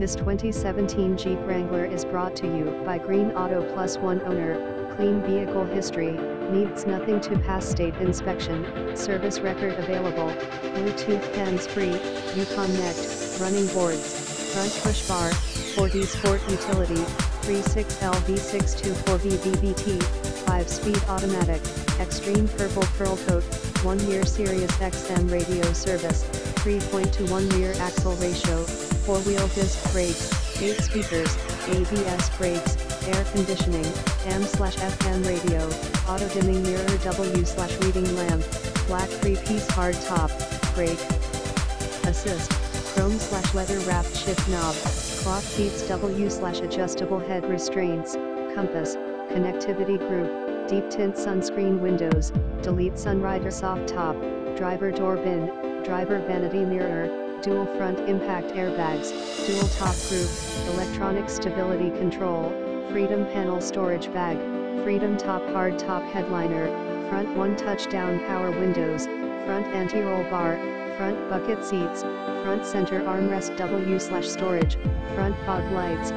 This 2017 Jeep Wrangler is brought to you by Green Auto Plus One owner, clean vehicle history, needs nothing to pass state inspection, service record available, Bluetooth hands-free, Uconnect, running boards, front push bar, 4D Sport Utility, 36L V624 VVVT, 5-speed automatic, extreme purple pearl coat, 1-year Sirius XM radio service, 3.21 rear axle ratio, 4-wheel disc brakes, 8 speakers, ABS brakes, air conditioning, AM slash FM radio, auto dimming mirror W slash reading lamp, black 3-piece hard top, brake, assist, chrome slash leather wrapped shift knob, cloth seats W slash adjustable head restraints, compass, connectivity group, deep tint sunscreen windows, delete sunrider soft top, driver door bin, driver vanity mirror, dual front impact airbags, dual top group, electronic stability control, freedom panel storage bag, freedom top hard top headliner, front one touchdown power windows, front anti-roll bar, front bucket seats, front center armrest W slash storage, front fog lights,